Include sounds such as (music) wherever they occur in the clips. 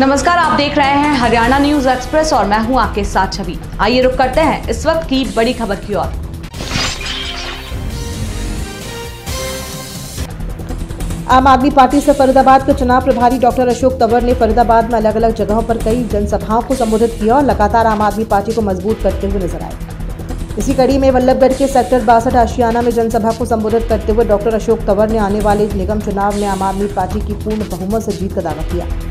नमस्कार, आप देख रहे हैं हरियाणा न्यूज़ एक्सप्रेस और मैं हूँ आपके साथ छवि। आइए रुक करते हैं इस वक्त की बड़ी खबर की ओर। आम आदमी पार्टी से फरीदाबाद के चुनाव प्रभारी डॉक्टर अशोक तंवर ने फरीदाबाद में अलग अलग जगहों पर कई जनसभाओं को संबोधित किया और लगातार आम आदमी पार्टी को मज़बूत करते हुए नज़र आए। इसी कड़ी में वल्लभगढ़ के सेक्टर बासठ आशियाना में जनसभा को संबोधित करते हुए डॉक्टर अशोक तंवर ने आने वाले निगम चुनाव में आम आदमी पार्टी की पूर्ण बहुमत से जीत का दावा किया।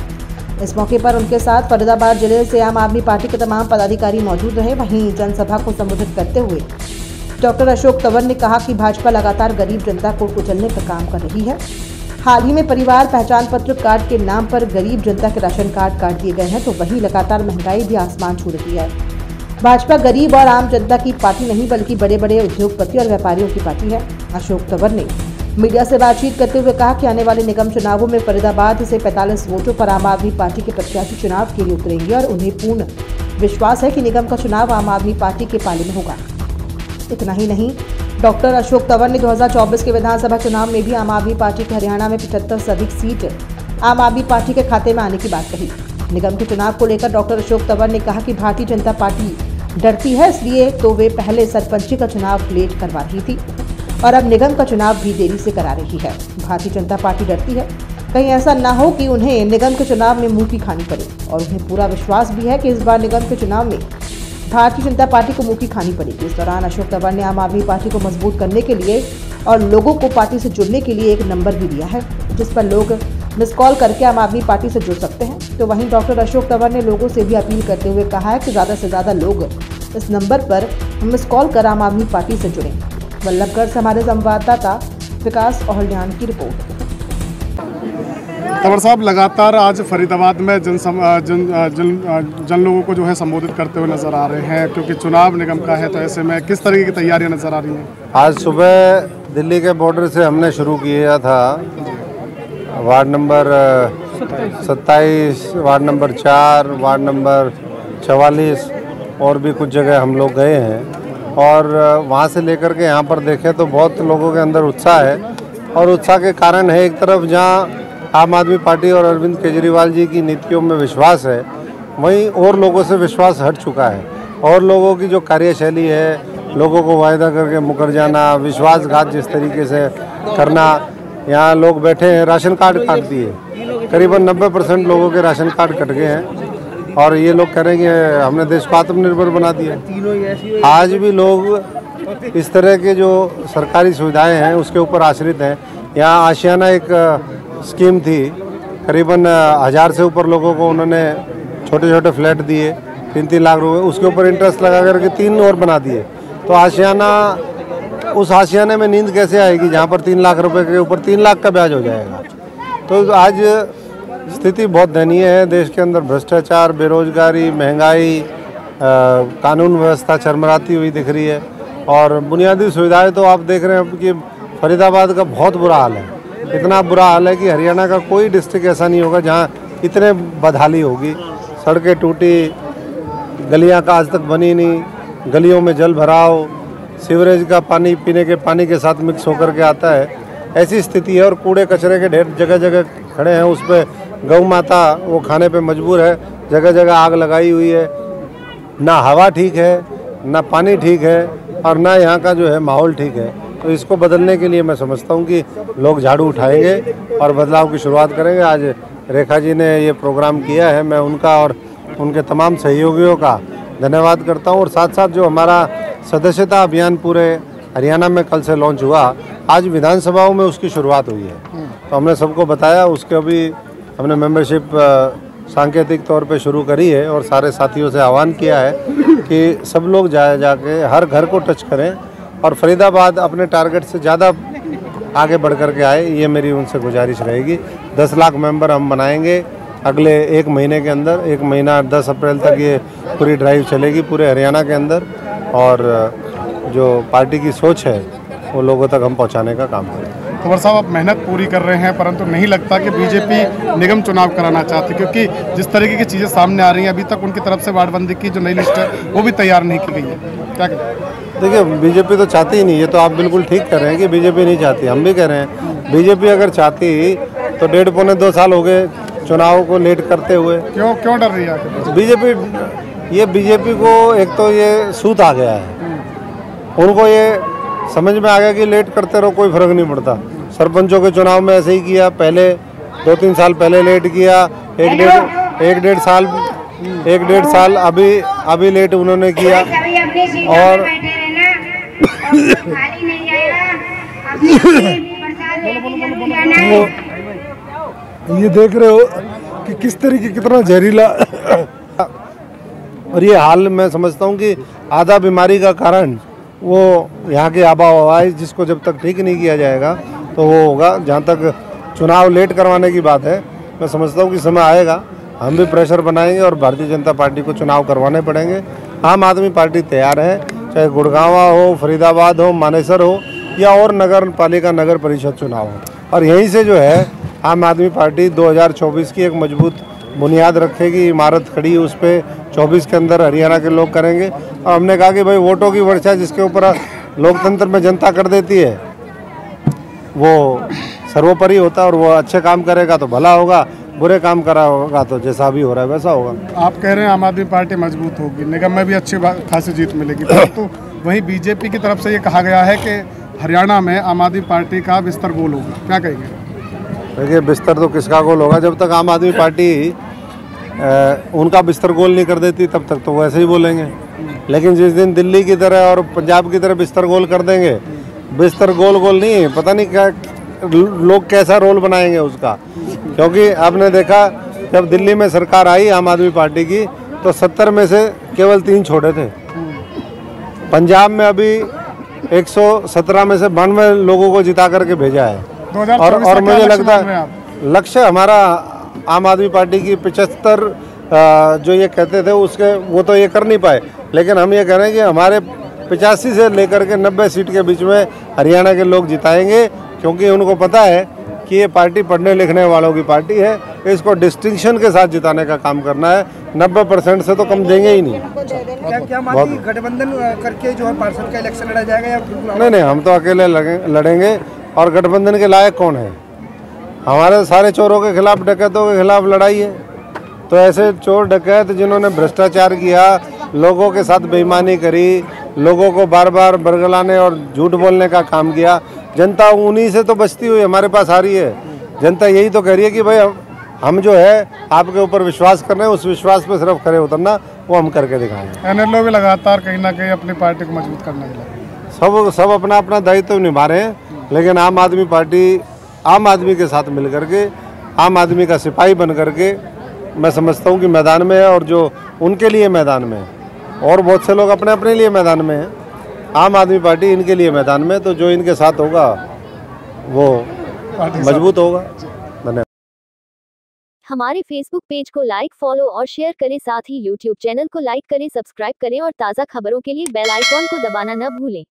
इस मौके पर उनके साथ फरीदाबाद ज़िले से आम आदमी पार्टी के तमाम पदाधिकारी मौजूद रहे। वहीं जनसभा को संबोधित करते हुए डॉक्टर अशोक तंवर ने कहा कि भाजपा लगातार गरीब जनता को कुचलने का काम कर रही है। हाल ही में परिवार पहचान पत्र कार्ड के नाम पर गरीब जनता के राशन कार्ड काट दिए गए हैं तो वहीं लगातार महँगाई भी आसमान छू रही है। भाजपा गरीब और आम जनता की पार्टी नहीं, बल्कि बड़े बड़े उद्योगपति और व्यापारियों की पार्टी है। अशोक तंवर ने मीडिया से बातचीत करते हुए कहा कि आने वाले निगम चुनावों में फरीदाबाद से 45 वोटों पर आम आदमी पार्टी के प्रत्याशी चुनाव के लिए उतरेंगे और उन्हें पूर्ण विश्वास है कि निगम का चुनाव आम आदमी पार्टी के पाले में होगा। इतना ही नहीं, डॉक्टर अशोक तंवर ने 2024 के विधानसभा चुनाव में भी आम आदमी पार्टी के हरियाणा में पचहत्तर से अधिक सीट आम आदमी पार्टी के खाते में आने की बात कही। निगम के चुनाव को लेकर डॉक्टर अशोक तंवर ने कहा कि भारतीय जनता पार्टी डरती है, इसलिए तो वे पहले सरपंची का चुनाव लेट करवा रही थी। और अब निगम का चुनाव भी देरी से करा रही है। भारतीय जनता पार्टी डरती है। कहीं ऐसा ना हो कि उन्हें निगम के चुनाव में मुँह की खानी पड़े और उन्हें पूरा विश्वास भी है कि इस बार निगम के चुनाव में भारतीय जनता पार्टी को मुँह की खानी पड़ेगी। इस दौरान अशोक तंवर ने आम आदमी पार्टी को मज़बूत करने के लिए और लोगों को पार्टी से जुड़ने के लिए एक नंबर भी दिया है, जिस पर लोग मिस कॉल करके आम आदमी पार्टी से जुड़ सकते हैं। तो वहीं डॉक्टर अशोक तंवर ने लोगों से भी अपील करते हुए कहा है कि ज़्यादा से ज़्यादा लोग इस नंबर पर मिस कॉल कर आम आदमी पार्टी से जुड़ें। वल्लभगढ़ से हमारे संवाददाता विकास ओहलियान की रिपोर्ट। तंवर साहब लगातार आज फरीदाबाद में जन सम, जन जन जन लोगों को जो है संबोधित करते हुए नज़र आ रहे हैं क्योंकि चुनाव निगम का है तो ऐसे में किस तरीके की तैयारियाँ नज़र आ रही हैं? आज सुबह दिल्ली के बॉर्डर से हमने शुरू किया था। वार्ड नंबर सत्ताईस वार्ड नंबर चार वार्ड नंबर चवालीस और भी कुछ जगह हम लोग गए हैं। और वहाँ से लेकर के यहाँ पर देखें तो बहुत लोगों के अंदर उत्साह है। और उत्साह के कारण है, एक तरफ़ जहाँ आम आदमी पार्टी और अरविंद केजरीवाल जी की नीतियों में विश्वास है, वहीं और लोगों से विश्वास हट चुका है। और लोगों की जो कार्यशैली है, लोगों को वायदा करके मुकर जाना, विश्वासघात जिस तरीके से करना, यहाँ लोग बैठे हैं, राशन कार्ड काट दिए। करीबन 90 परसेंट लोगों के राशन कार्ड कट गए हैं। और ये लोग कह रहे हैं कि हमने देश को आत्मनिर्भर बना दिया। आज भी लोग इस तरह के जो सरकारी सुविधाएँ हैं, उसके ऊपर आश्रित हैं। यहाँ आशियाना एक स्कीम थी, करीबन हज़ार से ऊपर लोगों को उन्होंने छोटे छोटे फ्लैट दिए तीन तीन लाख रुपए, उसके ऊपर इंटरेस्ट लगा करके तीन और बना दिए। तो आशियाना, उस आशियाने में नींद कैसे आएगी, जहाँ पर तीन लाख रुपए के ऊपर तीन लाख का ब्याज हो जाएगा? तो आज स्थिति बहुत दयनीय है। देश के अंदर भ्रष्टाचार, बेरोजगारी, महँगाई कानून व्यवस्था चरमराती हुई दिख रही है और बुनियादी सुविधाएँ तो आप देख रहे हैं कि फरीदाबाद का बहुत बुरा हाल है। इतना बुरा हाल है कि हरियाणा का कोई डिस्ट्रिक्ट ऐसा नहीं होगा जहाँ इतने बदहाली होगी। सड़कें टूटी, गलियाँ का आज तक बनी नहीं, गलियों में जल भराव, सीवरेज का पानी पीने के पानी के साथ मिक्स होकर के आता है। ऐसी स्थिति है और कूड़े कचरे के ढेर जगह जगह खड़े हैं, उस पर गौ माता, वो खाने पे मजबूर है जगह जगह आग लगाई हुई है। ना हवा ठीक है, ना पानी ठीक है, और ना यहाँ का जो है माहौल ठीक है। तो इसको बदलने के लिए मैं समझता हूँ कि लोग झाड़ू उठाएँगे और बदलाव की शुरुआत करेंगे। आज रेखा जी ने ये प्रोग्राम किया है, मैं उनका और उनके तमाम सहयोगियों का धन्यवाद करता हूँ। और साथ साथ जो हमारा सदस्यता अभियान पूरे हरियाणा में कल से लॉन्च हुआ, आज विधानसभाओं में उसकी शुरुआत हुई है। तो हमने सबको बताया, उसके अभी हमने मेंबरशिप सांकेतिक तौर पे शुरू करी है और सारे साथियों से आह्वान किया है कि सब लोग जाए जाके, हर घर को टच करें और फरीदाबाद अपने टारगेट से ज़्यादा आगे बढ़ कर के आए, ये मेरी उनसे गुजारिश रहेगी। दस लाख मेंबर हम बनाएँगे अगले एक महीने के अंदर। एक महीना, दस अप्रैल तक ये पूरी ड्राइव चलेगी पूरे हरियाणा के अंदर और, जो पार्टी की सोच है, वो लोगों तक हम पहुँचाने का काम करेंगे। कुंवर साहब आप मेहनत पूरी कर रहे हैं परंतु नहीं लगता कि बीजेपी निगम चुनाव कराना चाहती क्योंकि जिस तरीके की चीज़ें सामने आ रही हैं अभी तक उनकी तरफ़ से वार्डबंदी की जो नई लिस्ट है वो भी तैयार नहीं की गई है। क्या कहते देखिए बीजेपी तो चाहती ही नहीं ये तो आप बिल्कुल ठीक कह रहे हैं कि बीजेपी नहीं चाहती हम भी कह रहे हैं। बीजेपी अगर चाहती तो डेढ़ पौने दो साल हो गए चुनाव को लेट करते हुए। क्यों क्यों डर रही है बीजेपी ये बीजेपी को एक तो ये सूत आ गया है। उनको ये समझ में आ गया कि लेट करते रहो कोई फ़र्क नहीं पड़ता। सरपंचों के चुनाव में ऐसे ही किया पहले दो तीन साल पहले लेट किया एक डेढ़ एक डेढ़ साल एक डेढ़ साल अभी अभी लेट उन्होंने किया। और- (coughs) ये देख रहे हो कि किस तरीके कितना जहरीला (coughs) और ये हाल मैं समझता हूँ कि आधा बीमारी का कारण वो यहाँ की आबा हवा जिसको जब तक ठीक नहीं किया जाएगा तो वो होगा। जहाँ तक चुनाव लेट करवाने की बात है, मैं समझता हूँ कि समय आएगा। हम भी प्रेशर बनाएँगे और भारतीय जनता पार्टी को चुनाव करवाने पड़ेंगे। आम आदमी पार्टी तैयार है, चाहे गुड़गांवा हो, फरीदाबाद हो, मानेसर हो, या और नगर पालिका नगर परिषद चुनाव हो। और यहीं से जो है, आम आदमी पार्टी 2024 की एक मज़बूत बुनियाद रखेगी इमारत खड़ी है उस पर चौबीस के अंदर हरियाणा के लोग करेंगे। और हमने कहा कि भाई वोटों की वर्षा जिसके ऊपर लोकतंत्र में जनता कर देती है वो सर्वोपरि होता है और वो अच्छे काम करेगा तो भला होगा बुरे काम करा होगा तो जैसा भी हो रहा है वैसा होगा। आप कह रहे हैं आम आदमी पार्टी मज़बूत होगी निगम में भी अच्छी खासी जीत मिलेगी परंतु वहीं बीजेपी की तरफ़ से ये कहा गया है कि हरियाणा में आम आदमी पार्टी का बिस्तर गोल होगा। क्या कहेंगे? देखिए बिस्तर तो किसका गोल होगा? जब तक आम आदमी पार्टी उनका बिस्तर गोल नहीं कर देती तब तक तो वैसे ही बोलेंगे। लेकिन जिस दिन दिल्ली की तरह और पंजाब की तरह बिस्तर गोल कर देंगे बिस्तर गोल गोल नहीं पता नहीं क्या लोग कैसा रोल बनाएँगे उसका। क्योंकि आपने देखा जब दिल्ली में सरकार आई आम आदमी पार्टी की तो सत्तर में से केवल तीन छोड़े थे। पंजाब में अभी 117 में से बानवे लोगों को जिता करके भेजा है। और और मुझे लगता है लक्ष्य हमारा आम आदमी पार्टी की पिछहत्तर जो ये कहते थे उसके वो तो ये कर नहीं पाए। लेकिन हम ये कह रहे हैं कि हमारे पिचासी से लेकर के नब्बे सीट के बीच में हरियाणा के लोग जिताएँगे क्योंकि उनको पता है कि ये पार्टी पढ़ने लिखने वालों की पार्टी है। इसको डिस्टिंक्शन के साथ जिताने का काम करना है। नब्बे परसेंट से तो कम देंगे ही नहीं। क्या क्या गठबंधन करके जो है पार्षद का इलेक्शन लड़ा जाएगा या नहीं नहीं हम तो अकेले लड़ेंगे। और गठबंधन के लायक कौन है? हमारे सारे चोरों के खिलाफ डकैतों के खिलाफ लड़ाई है। तो ऐसे चोर डकैत जिन्होंने भ्रष्टाचार किया लोगों के साथ बेईमानी करी लोगों को बार बार बरगलाने और झूठ बोलने का काम किया जनता उन्हीं से तो बचती हुई हमारे पास आ रही है। जनता यही तो कह रही है कि भाई हम हम जो है आपके ऊपर विश्वास कर रहे हैं उस विश्वास पे सिर्फ़ खड़े उतरना वो हम करके दिखाएँगे। एन एनएलओ भी लगातार कहीं ना कहीं अपनी पार्टी को मज़बूत करने के लिए। सब सब अपना अपना दायित्व तो निभा रहे हैं लेकिन आम आदमी पार्टी आम आदमी के साथ मिल करके आम आदमी का सिपाही बन करके मैं समझता हूँ कि मैदान में है और जो उनके लिए मैदान में है। और बहुत से लोग अपने अपने लिए मैदान में हैं। आम आदमी पार्टी इनके लिए मैदान में तो जो इनके साथ होगा वो। मज़बूत होगा। धन्यवाद। हमारे फेसबुक पेज को लाइक फॉलो और शेयर करें। साथ ही यूट्यूब चैनल को लाइक करें सब्सक्राइब करें और ताज़ा खबरों के लिए बेल आइकॉन को दबाना न भूलें।